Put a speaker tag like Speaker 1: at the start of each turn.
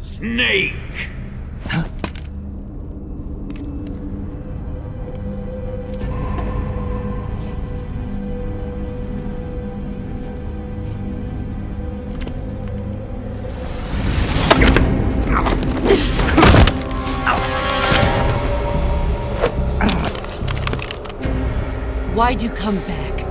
Speaker 1: Snake!
Speaker 2: Why'd you come back?